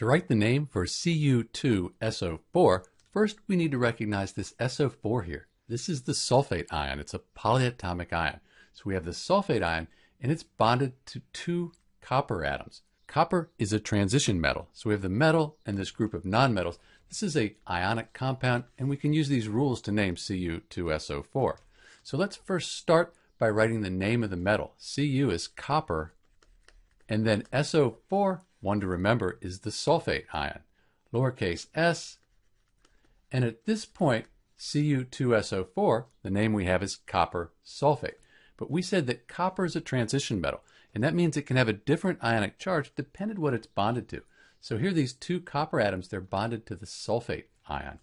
To write the name for Cu2SO4, first we need to recognize this SO4 here. This is the sulfate ion. It's a polyatomic ion. So we have the sulfate ion and it's bonded to two copper atoms. Copper is a transition metal. So we have the metal and this group of nonmetals. This is a ionic compound and we can use these rules to name Cu2SO4. So let's first start by writing the name of the metal. Cu is copper and then SO4, one to remember, is the sulfate ion. Lowercase s and at this point Cu2SO4, the name we have is copper sulfate. But we said that copper is a transition metal, and that means it can have a different ionic charge depending what it's bonded to. So here these two copper atoms, they're bonded to the sulfate ion.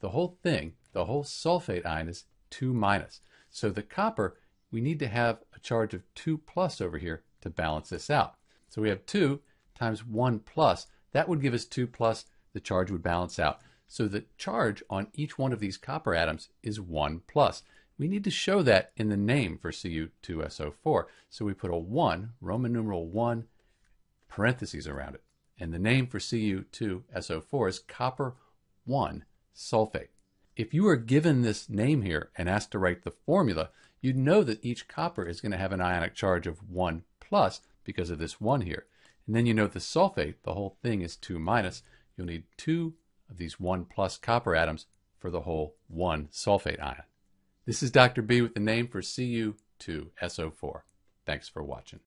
The whole thing, the whole sulfate ion is 2 minus. So the copper, we need to have a charge of 2 plus over here to balance this out. So we have 2 times 1 plus. That would give us 2 plus. The charge would balance out. So the charge on each one of these copper atoms is 1 plus. We need to show that in the name for Cu2SO4. So we put a 1, Roman numeral 1, parentheses around it. And the name for Cu2SO4 is copper 1 sulfate. If you are given this name here and asked to write the formula, you'd know that each copper is going to have an ionic charge of 1 plus because of this 1 here. And then you know the sulfate, the whole thing is 2 minus. You'll need 2 of these 1 plus copper atoms for the whole 1 sulfate ion. This is Dr. B with the name for Cu2SO4. Thanks for watching.